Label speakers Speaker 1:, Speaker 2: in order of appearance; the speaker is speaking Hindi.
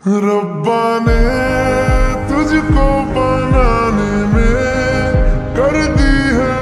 Speaker 1: रब्बा ने तुझको बनाने में कर दी है